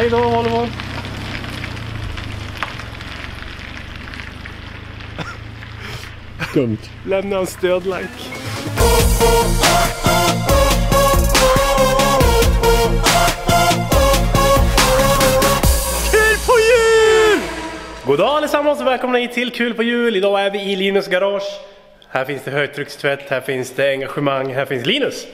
Hej då Volvo! Skumt. Lämna en stödlike. Kul på jul! God dag allesammans och välkomna hit till Kul på jul. Idag är vi i Linus garage. Här finns det högtryckstvätt, här finns det engagemang, här finns Linus.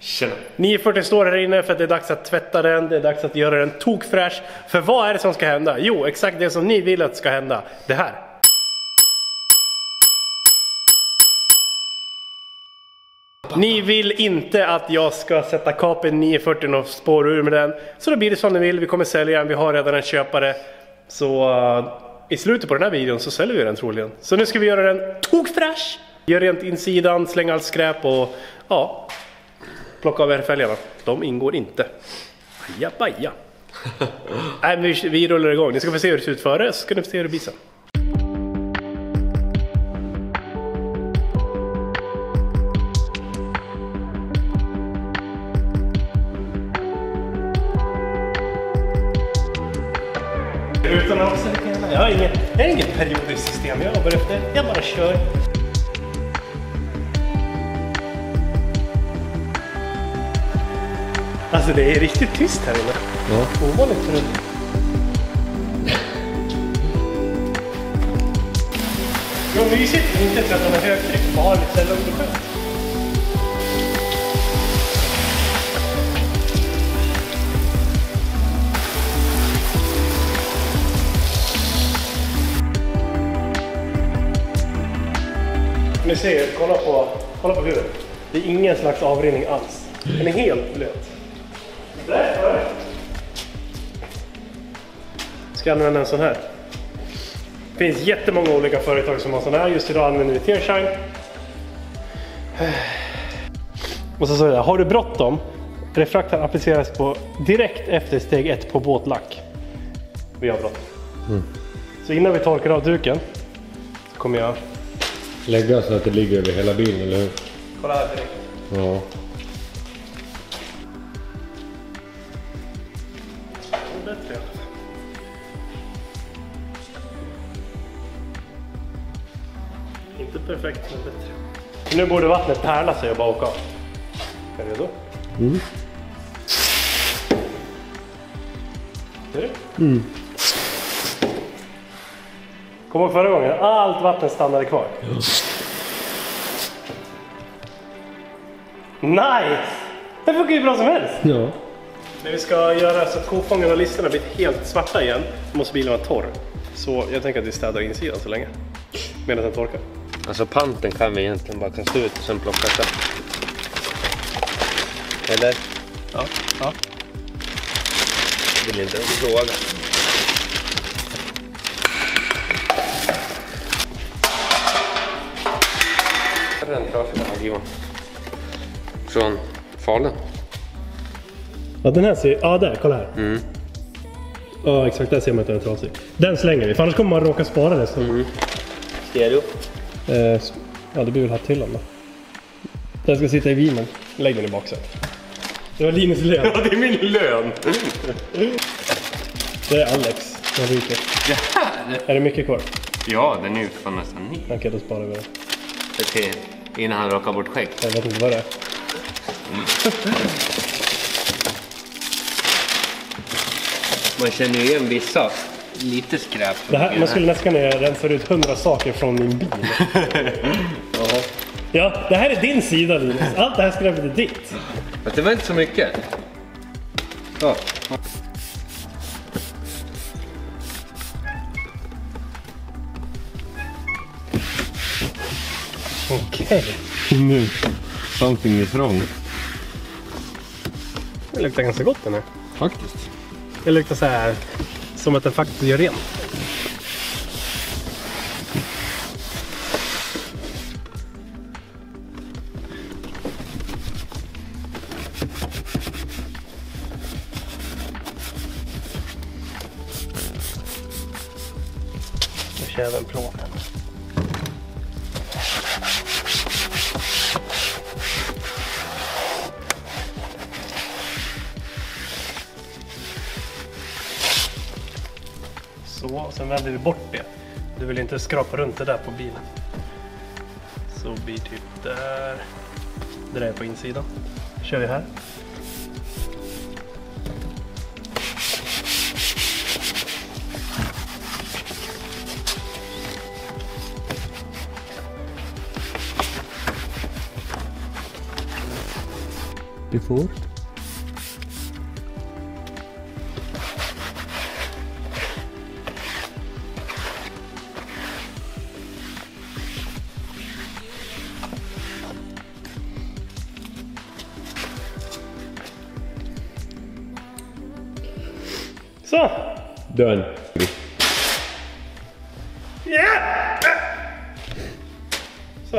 Tjena. 940 står här inne för att det är dags att tvätta den, det är dags att göra den tokfräsch. För vad är det som ska hända? Jo, exakt det som ni vill att ska hända. Det här. Ni vill inte att jag ska sätta kapen 940 och spåra ur med den. Så då blir det som ni vill. Vi kommer sälja den. Vi har redan en köpare. Så uh, i slutet på den här videon så säljer vi den troligen. Så nu ska vi göra den tokfräsch. Gör rent insidan, slänga allt skräp och ja, plocka av fälgarna. De ingår inte. Aja baja. Nej, men vi, vi rullar igång. Ni ska få se hur det ser ut före så ska ni få se hur det blir sen. Utan att. Jag har inget, jag har inget periodiskt system. Jag jobbar efter, jag bara kör. Alltså det är riktigt tyst här inne. Ja. Ovanligt. Det var mysigt, inte för att de är högtryck. Bara lite lugnt och skönt. Ni ser, kolla på, kolla på huvudet. Det är ingen slags avrinning alls. Den är helt blöt. Där var det. Ska jag använda en sån här. Det finns jättemånga olika företag som har sån här. Just idag använder vi Tearshine. Och så står det har du bråttom? Refraktar appliceras på direkt efter steg ett på båtlack. Vi har bråttom. Så innan vi torkar av duken så kommer jag... Lägga så att det ligger över hela bilen, eller hur? Kolla här direkt. Ja. Bättre. Inte perfekt, men bättre. Nu borde vattnet pärla sig och bara åka av. Är du redo? Mm. Ser du? Kom ihåg förra gången, allt vatten stannade kvar. Nice! Det funkar ju bra som helst. Ja. Det vi ska göra så att kofången och listerna blir helt svarta igen, måste bilen vara torr. Så jag tänker att vi städar insidan så länge. Medan den torkar. Alltså panten kan vi egentligen bara kasta ut och sen plocka sen. Eller? Ja. ja. Vill inte fråga. En trasig den här Givan. Från Falun. Ja den här ser, ja där, kolla här. Mm. Ja exakt, där ser man att den är trasig. Den slänger vi, för annars kommer man råka spara det. Så. Stereo. Eh, ja det blir väl hatt till den då. Den ska sitta i vinen. Lägg den i baksätet. Det var Linus lön. Ja, det är min lön! Det är Alex. Den ryker. Det här? Är det mycket kvar? Ja, den är ju fan nästan ny. Okej, då sparar vi. Det till innan han rakar bort skägg. Jag vet inte vad det är. Man känner ju igen vissa. Lite skräp. Det här, man skulle nästan kunna rensa ut hundra saker från min bil. Jaha. Ja, det här är din sida Linus. Allt det här skräpet är ditt. Fast det var inte så mycket. Ja. Okej. Nu. Something is wrong. Det luktar ganska gott den här. Faktiskt. Det luktar så här som att den faktiskt gör rent. Nu kör jag även plåten. Så, och sen vänder vi bort det. Du vill inte skrapa runt det där på bilen. Så blir typ där. Det där är på insidan. kör vi här. Before? Så! Done. Yeah! Så.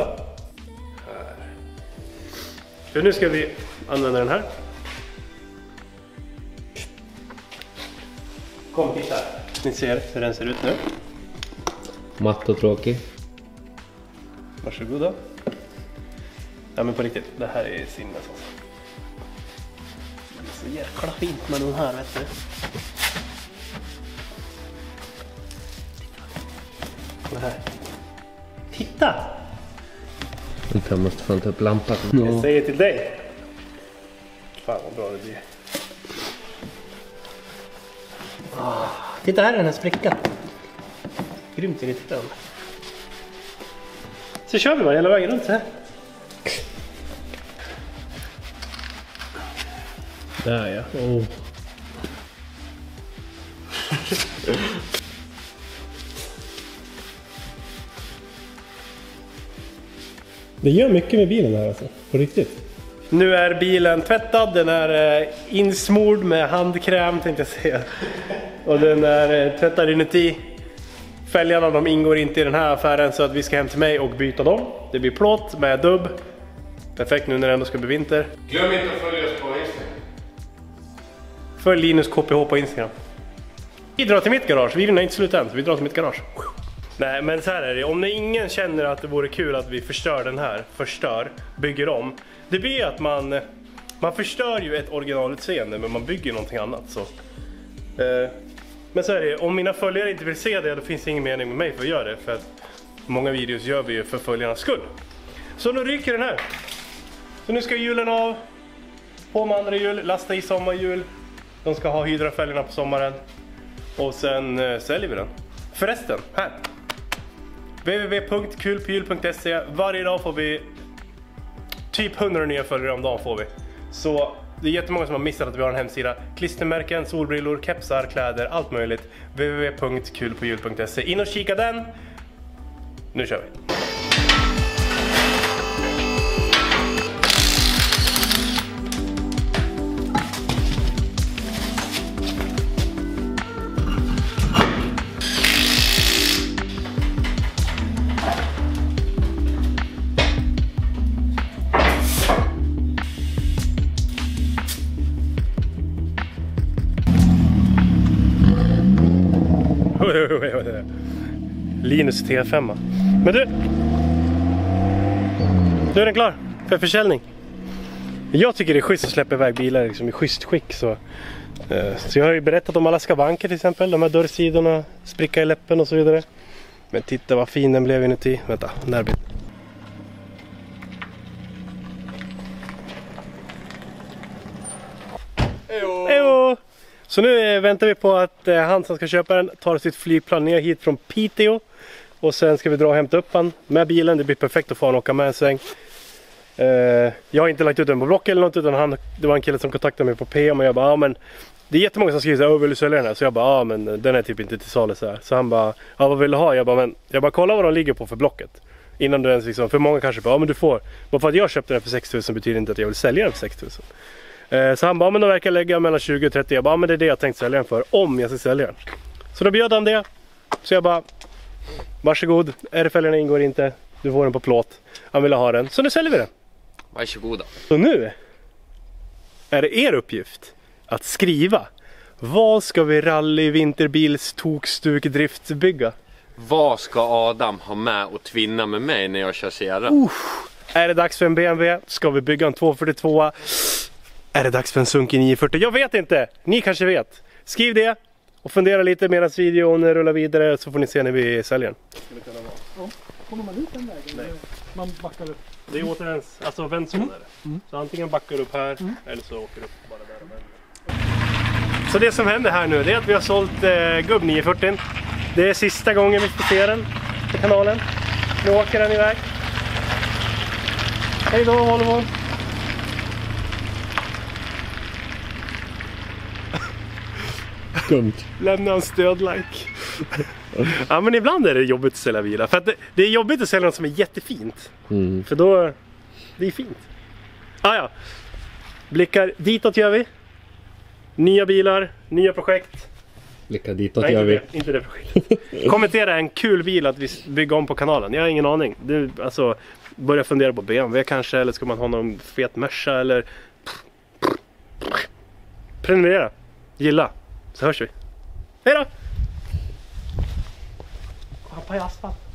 Här. Nu ska vi använda den här. Kom titta. Ni ser hur den ser ut nu. Matt och tråkig. Varsågoda. Ja men på riktigt, det här är sinnes alltså. Det är så jäkla fint med den här vet du. Det här. Titta! Jag måste fan ta upp lampan. Jag säger till dig. Fan vad bra det blir. Ah, titta här är den här sprickan. Grymt irriterande. Så kör vi bara hela vägen runt så här. Där ja. Oh. Det gör mycket med bilen här alltså, på riktigt. Nu är bilen tvättad, den är eh, insmord med handkräm tänkte jag säga. Och den är eh, tvättad inuti. Fälgarna de ingår inte i den här affären så att vi ska hem till mig och byta dem. Det blir plåt med dubb. Perfekt nu när det ändå ska bli vinter. Glöm inte att följa oss på Instagram. Följ Linus KPH på Instagram. Vi drar till mitt garage, videon är inte slut än så vi drar till mitt garage. Nej men så här är det, om ingen känner att det vore kul att vi förstör den här, förstör, bygger om. Det blir att man, man förstör ju ett originalutseende men man bygger någonting annat så. Eh, men så är det, om mina följare inte vill se det då finns det ingen mening med mig för att göra det för att många videos gör vi ju för följarnas skull. Så nu ryker den här. Så nu ska hjulen av, på med andra hjul, lasta i sommarhjul. De ska ha hydrafälgarna på sommaren. Och sen eh, säljer vi den. Förresten, här www.kulpyl.se Varje dag får vi typ 100 nya följare om dagen får vi. Så det är jättemånga som har missat att vi har en hemsida. Klistermärken, solbrillor, kepsar, kläder, allt möjligt. www.kulpyl.se In och kika den. Nu kör vi. Linus T5. Men du! Nu är den klar för försäljning. Jag tycker det är schysst att släppa iväg bilar liksom, i schysst skick. Så, eh, så jag har ju berättat om alla skavanker till exempel. De här dörrsidorna, spricka i läppen och så vidare. Men titta vad fin den blev inuti. Vänta, närbild. Så nu eh, väntar vi på att eh, han som ska köpa den tar sitt flygplan ner hit från Piteå. Och sen ska vi dra och hämta upp han med bilen. Det blir perfekt att få honom åka med en sväng. Eh, jag har inte lagt ut den på Blocket eller något utan han, det var en kille som kontaktade mig på PM och jag bara ja men det är jättemånga som skriver såhär, vill du sälja den här? Så jag bara ja men den är typ inte till salu så här. Så han bara, ja vad vill du ha? Jag bara men jag bara kolla vad de ligger på för Blocket. Innan du ens liksom, för många kanske bara, ja men du får. Bara för att jag köpte den för 6000 betyder inte att jag vill sälja den för 6000. Eh, Så han bara, men de verkar lägga mellan 20 och 30. Jag bara, men det är det jag tänkt sälja den för. Om jag ska sälja den. Så då bjöd han det. Så jag bara, varsågod. RF-fälgarna ingår inte. Du får den på plåt. Han ville ha den. Så nu säljer vi den. Varsågoda. Så nu är det er uppgift att skriva. Vad ska vi rally vinterbils tokstuk driftbygga? Vad ska Adam ha med och tvinna med mig när jag kör Sierra? Är det dags för en BMW? Ska vi bygga en 242? Är det dags för en sunkig 940? Jag vet inte! Ni kanske vet. Skriv det Och fundera lite medan videon rullar vidare så får ni se när vi säljer den. Kommer man ut den vägen? Nej. Man backar upp. Det är återvänds, alltså är det. Så antingen backar upp här eller så åker du upp bara där och vänder. Så det som händer här nu det är att vi har sålt eh, gubb 940. Det är sista gången vi får se den på kanalen. Nu åker den iväg. Hej då Volvo! Skumt. Lämna en stödlike. ja men ibland är det jobbigt att sälja bilar. För att det, det är jobbigt att sälja något som är jättefint. Mm. För då, det är fint. Ah, ja. Blickar ditåt gör vi. Nya bilar, nya projekt. Blicka ditåt Nej, gör vi. det, inte det projektet. Kommentera en kul bil att vi bygger om på kanalen. Jag har ingen aning. Du, alltså, börja fundera på BMW kanske, eller ska man ha någon fet Merca eller... Prenumerera, gilla, så hörs vi. Hej då! Hoppa i asfalt.